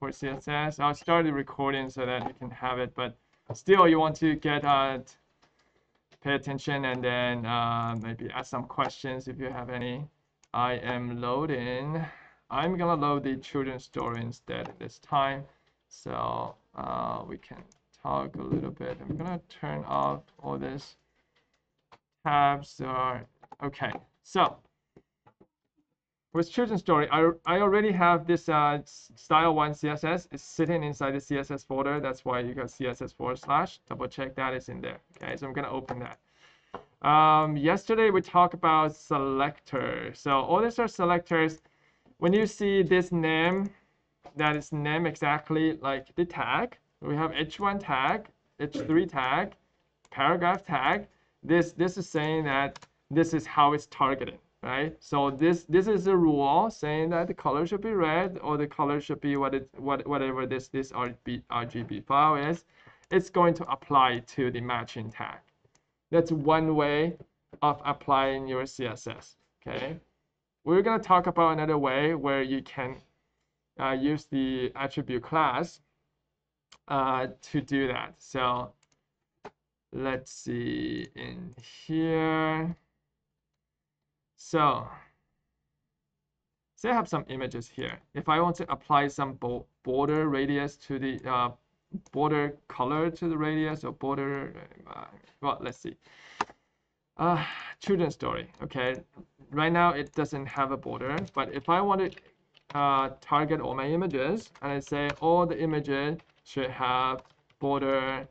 for CSS. I'll start the recording so that you can have it, but still you want to get uh, pay attention and then uh, maybe ask some questions if you have any. I am loading. I'm gonna load the children's story instead this time. So uh, we can talk a little bit. I'm gonna turn off all this tabs are okay. So with children's story, I, I already have this uh, style one CSS. It's sitting inside the CSS folder. That's why you got CSS forward slash. Double check that is in there. Okay, so I'm gonna open that. Um, yesterday we talked about selector. So all these are selectors when you see this name, that is name exactly like the tag, we have h1 tag, h3 tag, paragraph tag. This this is saying that this is how it's targeted, right? So this this is a rule saying that the color should be red or the color should be what it what whatever this this RGB RGB file is. It's going to apply to the matching tag. That's one way of applying your CSS. Okay. We're going to talk about another way where you can uh, use the attribute class uh, to do that. So let's see in here. So say I have some images here. If I want to apply some border radius to the uh, border color to the radius or border, uh, well, let's see. Uh, children's story, okay right now it doesn't have a border, but if I want to uh, target all my images and I say all the images should have border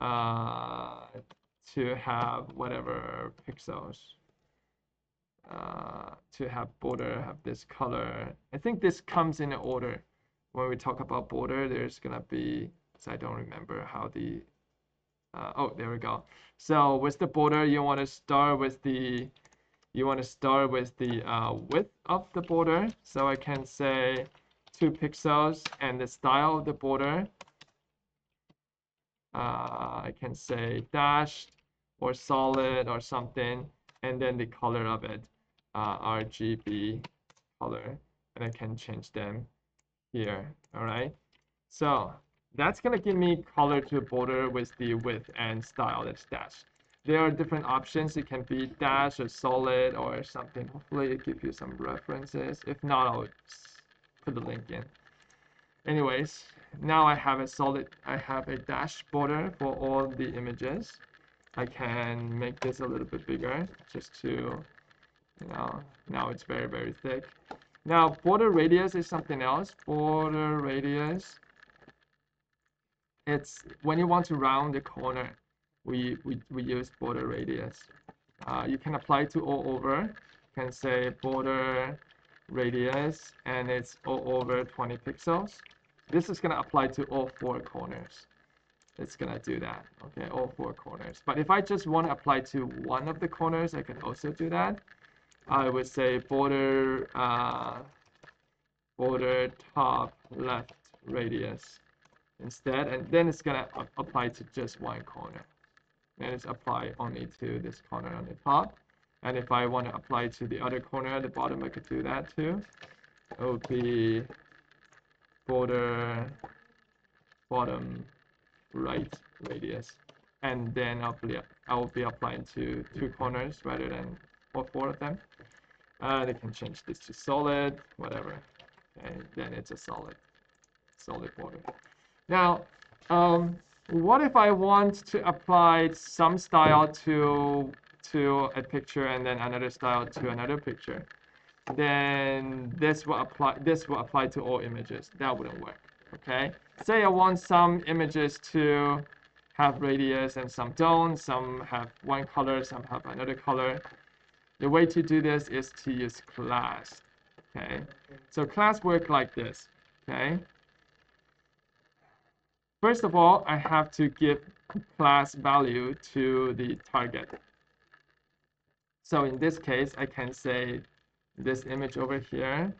uh, to have whatever pixels uh, to have border have this color. I think this comes in order. When we talk about border, there's gonna be, so I don't remember how the, uh, oh, there we go. So with the border, you want to start with the you want to start with the uh, width of the border. So I can say two pixels and the style of the border. Uh, I can say dashed or solid or something, and then the color of it, uh, RGB color, and I can change them here. All right. So that's gonna give me color to border with the width and style that's dashed there are different options. It can be dash or solid or something. Hopefully it gives you some references. If not, I'll put the link in. Anyways, now I have a solid, I have a dash border for all the images. I can make this a little bit bigger just to, know, now it's very, very thick. Now, border radius is something else. Border radius, it's when you want to round the corner we, we, we use border radius. Uh, you can apply to all over. You can say border radius and it's all over 20 pixels. This is going to apply to all four corners. It's going to do that, okay, all four corners. But if I just want to apply to one of the corners, I can also do that. I would say border, uh, border top left radius instead, and then it's going to apply to just one corner and it's apply only to this corner on the top. And if I want to apply to the other corner at the bottom, I could do that too. It would be border bottom right radius. And then I'll be, I will be applying to two corners rather than all four of them. And uh, I can change this to solid, whatever. And then it's a solid, solid border. Now, um, what if I want to apply some style to to a picture and then another style to another picture? Then this will apply this will apply to all images. That wouldn't work. Okay. Say I want some images to have radius and some don't, some have one color, some have another color. The way to do this is to use class. Okay. So class work like this. Okay. First of all, I have to give class value to the target. So in this case, I can say this image over here.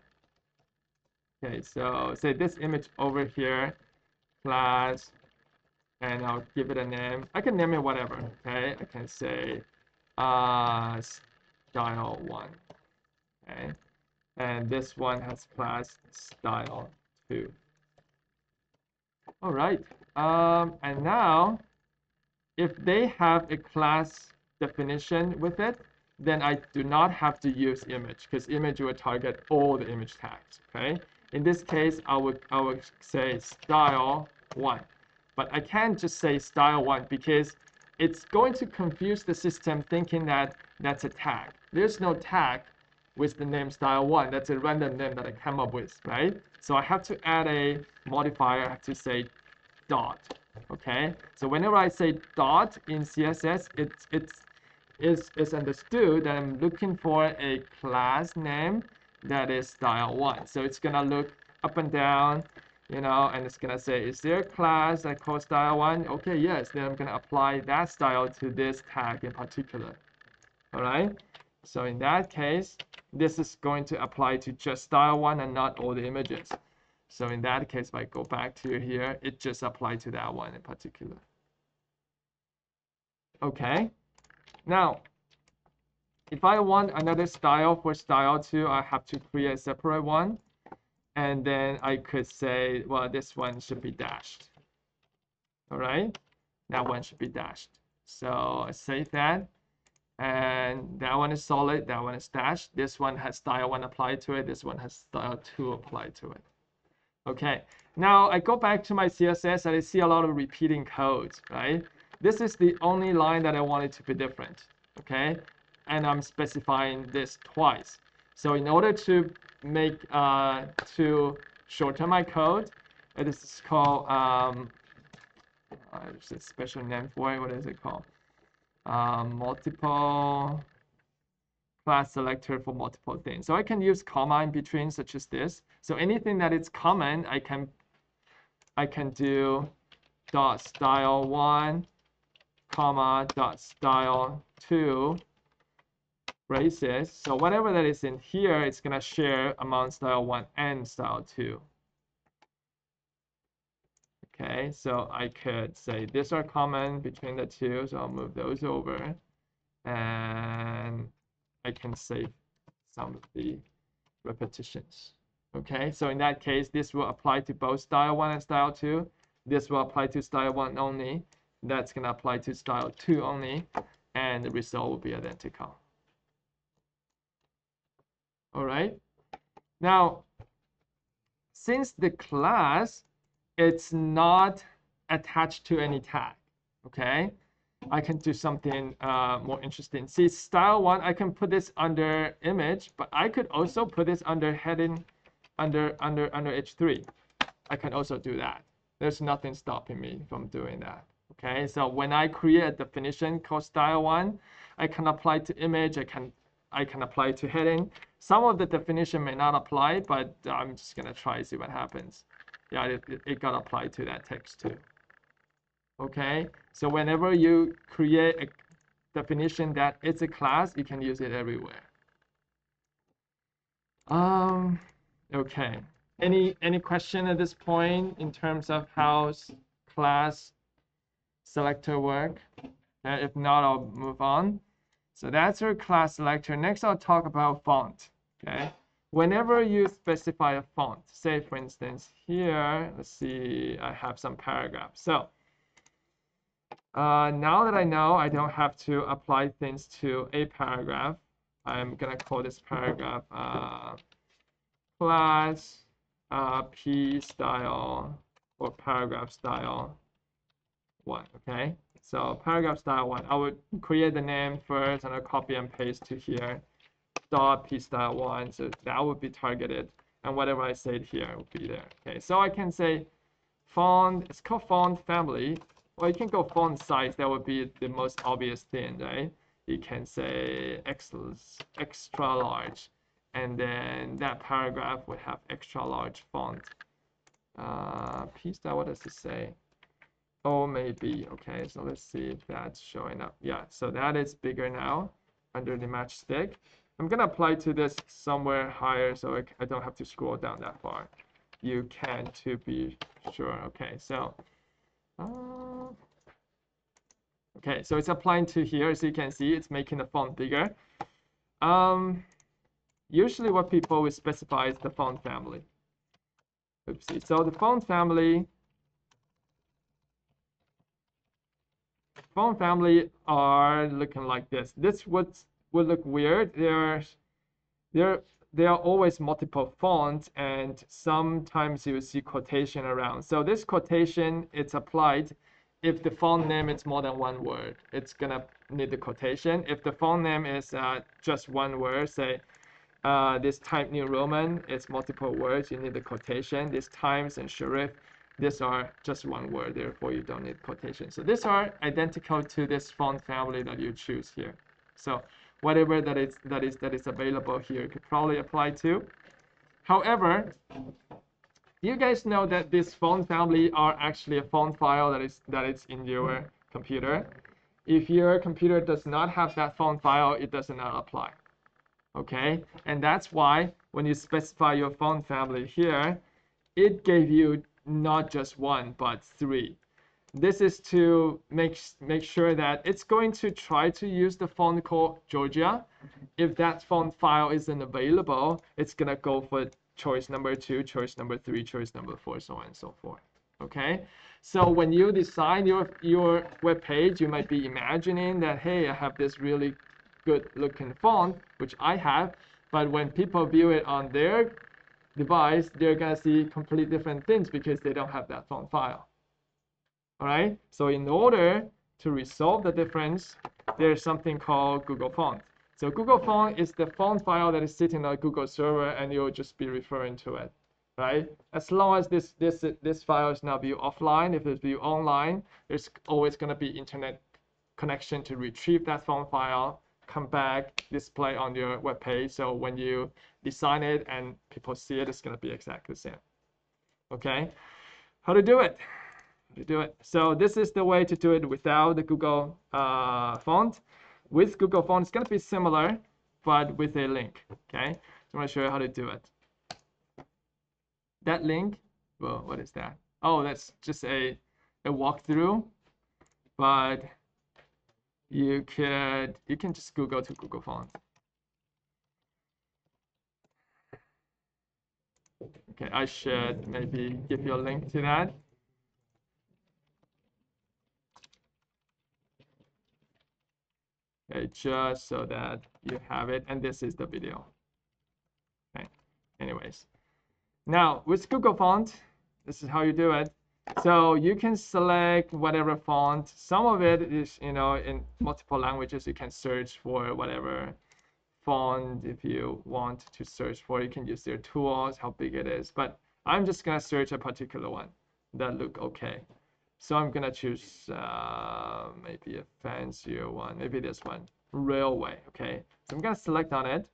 Okay, so say this image over here, class, and I'll give it a name. I can name it whatever, okay? I can say uh, style one, okay? And this one has class style two. All right. Um, and now, if they have a class definition with it, then I do not have to use image because image will target all the image tags. Okay. In this case, I would I would say style one, but I can't just say style one because it's going to confuse the system thinking that that's a tag. There's no tag with the name style one. That's a random name that I came up with, right? So I have to add a modifier. I have to say dot. Okay. So whenever I say dot in CSS, it's it's is is understood that I'm looking for a class name that is style one. So it's gonna look up and down, you know, and it's gonna say, is there a class that calls style one? Okay, yes. Then I'm gonna apply that style to this tag in particular. All right. So in that case, this is going to apply to just style one and not all the images. So in that case, if I go back to here, it just applied to that one in particular. Okay. Now, if I want another style for style 2, I have to create a separate one. And then I could say, well, this one should be dashed. All right. That one should be dashed. So I save that and that one is solid, that one is dashed. This one has style 1 applied to it, this one has style 2 applied to it. Okay, now I go back to my CSS and I see a lot of repeating codes, right? This is the only line that I wanted to be different, okay? And I'm specifying this twice. So in order to make, uh, to shorten my code, this is called, um, uh, there's a special name for it, what is it called? Um, multiple class selector for multiple things. So I can use comma in between such as this. So anything that is common, I can I can do dot style one, comma dot style two braces. So whatever that is in here, it's gonna share among style one and style two. Okay, so I could say these are common between the two, so I'll move those over. And I can save some of the repetitions. Okay, so in that case, this will apply to both style 1 and style 2. This will apply to style 1 only. That's going to apply to style 2 only. And the result will be identical. All right. Now, since the class it's not attached to any tag, okay? I can do something uh, more interesting. See, style one, I can put this under image, but I could also put this under heading, under, under, under H3. I can also do that. There's nothing stopping me from doing that. Okay, so when I create a definition called style one, I can apply to image, I can, I can apply to heading. Some of the definition may not apply, but I'm just gonna try see what happens yeah, it, it got applied to that text too. Okay, so whenever you create a definition that it's a class, you can use it everywhere. Um, okay. Any any question at this point in terms of how class selector work? Uh, if not, I'll move on. So that's our class selector. Next, I'll talk about font. Okay whenever you specify a font, say for instance here, let's see, I have some paragraph. So uh, now that I know I don't have to apply things to a paragraph, I'm gonna call this paragraph uh, class uh, p style or paragraph style one. Okay, so paragraph style one. I would create the name first and I'll copy and paste to here dot p style one. So that would be targeted. And whatever I said here would be there. Okay, so I can say font, it's called font family. or you can go font size. That would be the most obvious thing, right? You can say extra, large. And then that paragraph would have extra large font. Uh, p style, what does it say? Oh, maybe. Okay, so let's see if that's showing up. Yeah, so that is bigger now under the matchstick. I'm going to apply to this somewhere higher so I, I don't have to scroll down that far. You can to be sure. Okay, so... Uh, okay, so it's applying to here. As you can see, it's making the font bigger. Um, usually what people will specify is the font family. Oopsie. So the font family... Font family are looking like this. This what's would look weird. There's there there are always multiple fonts and sometimes you see quotation around. So this quotation it's applied if the font name is more than one word. It's gonna need the quotation. If the font name is uh, just one word, say uh, this type New Roman it's multiple words, you need the quotation. This Times and Serif, these are just one word, therefore you don't need quotation. So these are identical to this font family that you choose here. So whatever that is that is that is available here could probably apply to. However, you guys know that this font family are actually a font file that is that is in your computer. If your computer does not have that font file, it does not apply. Okay, and that's why when you specify your font family here, it gave you not just one but three this is to make make sure that it's going to try to use the font called Georgia. If that font file isn't available, it's gonna go for choice number two, choice number three, choice number four, so on and so forth. Okay, so when you design your your web page, you might be imagining that hey, I have this really good looking font, which I have, but when people view it on their device, they're gonna see completely different things because they don't have that font file. All right, so in order to resolve the difference, there's something called Google Font. So Google Font is the font file that is sitting on Google server and you'll just be referring to it, right? As long as this, this, this file is not viewed offline, if it's viewed online, there's always gonna be internet connection to retrieve that font file, come back, display on your web page. So when you design it and people see it, it's gonna be exactly the same, okay? How to do it? To do it. So this is the way to do it without the Google uh, font. With Google font, it's going to be similar, but with a link. Okay, so I'm going to show you how to do it. That link, well, what is that? Oh, that's just a, a walkthrough, but you could you can just Google to Google Font. Okay, I should maybe give you a link to that. Okay just so that you have it. And this is the video. Okay. Anyways. Now with google font this is how you do it. So you can select whatever font. Some of it is you know in multiple languages you can search for whatever font if you want to search for. You can use their tools how big it is. But i'm just going to search a particular one that look okay so I'm gonna choose uh, maybe a fancier one, maybe this one, Raleway, okay? So I'm gonna select on it,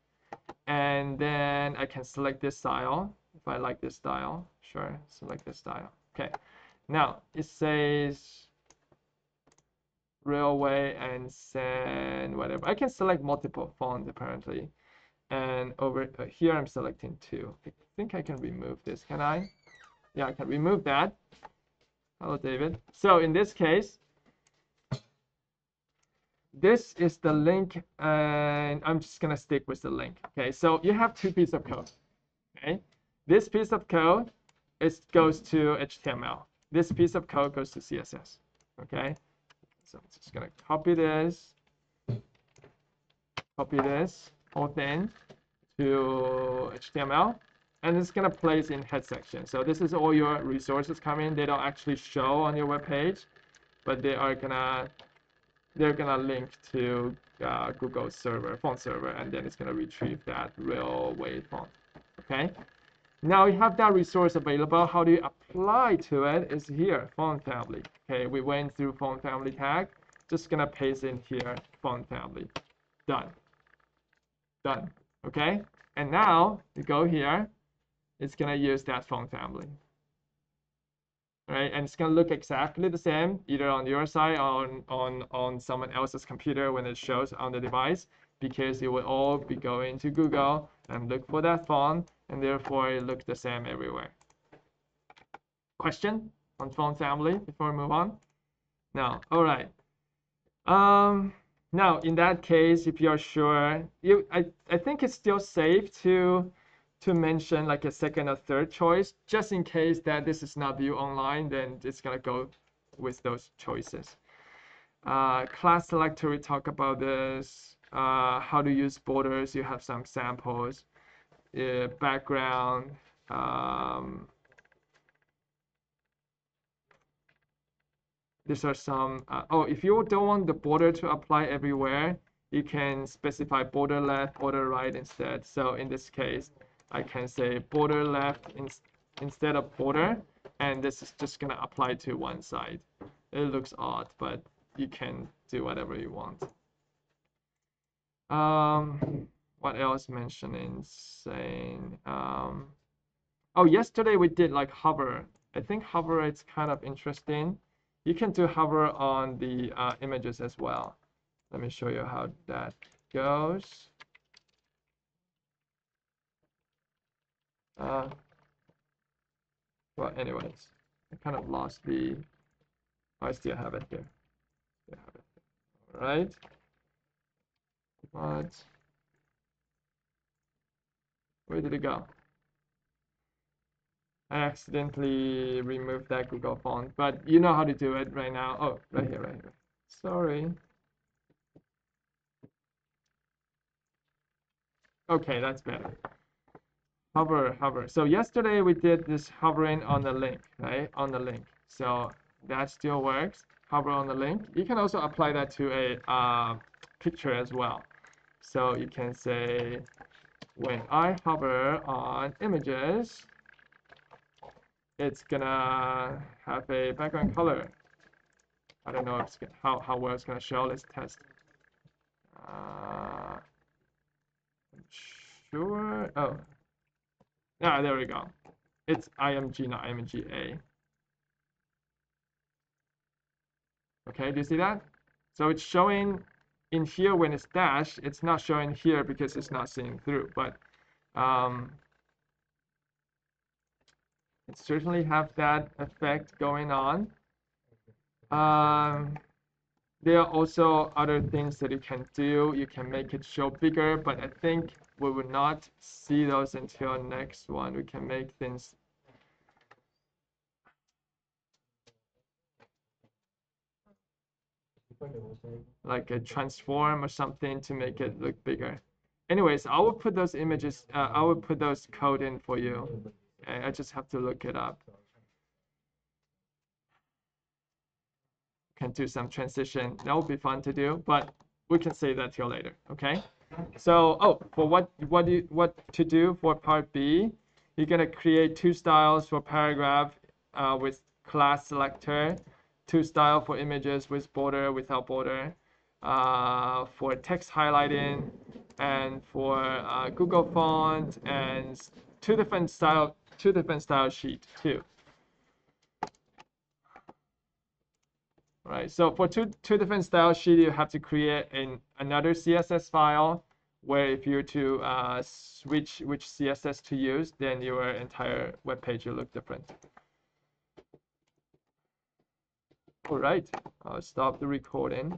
and then I can select this style, if I like this style, sure, select this style. Okay, now it says Raleway and send whatever. I can select multiple fonts apparently. And over uh, here, I'm selecting two. I think I can remove this, can I? Yeah, I can remove that. Hello, David. So in this case, this is the link, and I'm just gonna stick with the link. Okay, so you have two pieces of code. Okay, this piece of code it goes to HTML. This piece of code goes to CSS. Okay, so I'm just gonna copy this, copy this whole thing to HTML and it's going to place in head section. So this is all your resources coming. They don't actually show on your web page, but they are gonna they're gonna link to uh, Google server, font server, and then it's gonna retrieve that Raleway font. Okay. Now you have that resource available. How do you apply to it? Is here font family. Okay, we went through font family tag. Just gonna paste in here font family. Done. Done. Okay. And now you go here it's going to use that font family. Right, and it's going to look exactly the same either on your side or on, on, on someone else's computer when it shows on the device because it will all be going to Google and look for that font and therefore it looks the same everywhere. Question on font family before we move on? No, all right. Um, now in that case, if you're sure, you I, I think it's still safe to to mention like a second or third choice, just in case that this is not viewed online, then it's gonna go with those choices. Uh, class selector, we talk about this. Uh, how to use borders, you have some samples. Uh, background. Um, these are some, uh, oh, if you don't want the border to apply everywhere, you can specify border left, border right instead. So in this case, I can say border left in, instead of border, and this is just gonna apply to one side. It looks odd, but you can do whatever you want. Um, what else mentioning? Saying, um, oh, yesterday we did like hover. I think hover is kind of interesting. You can do hover on the uh, images as well. Let me show you how that goes. Uh, well, anyways, I kind of lost the, I still have it here. Still have it. All right. But where did it go? I accidentally removed that Google font, but you know how to do it right now. Oh, right here, right here. Sorry. Okay, that's better. Hover, hover. So yesterday we did this hovering on the link, right? On the link. So that still works. Hover on the link. You can also apply that to a uh, picture as well. So you can say, when I hover on images, it's gonna have a background color. I don't know if how, how well it's gonna show. Let's test. Uh, sure. Oh, yeah, there we go. It's IMG, not IMGA. Okay, do you see that? So it's showing in here when it's dashed, it's not showing here because it's not seeing through, but um, it certainly have that effect going on. Um, there are also other things that you can do. You can make it show bigger, but I think we will not see those until next one. We can make things like a transform or something to make it look bigger. Anyways, I will put those images, uh, I will put those code in for you. I just have to look it up. Can do some transition. That would be fun to do, but we can save that till later, okay? So, oh, for what what you, what to do for part B, you're gonna create two styles for paragraph uh, with class selector two style for images with border, without border, uh, for text highlighting, and for uh, Google font, and two different style, two different style sheet too. Right, so for two, two different style sheet, you have to create an, another CSS file where if you to uh, switch which CSS to use, then your entire web page will look different. All right, I'll stop the recording.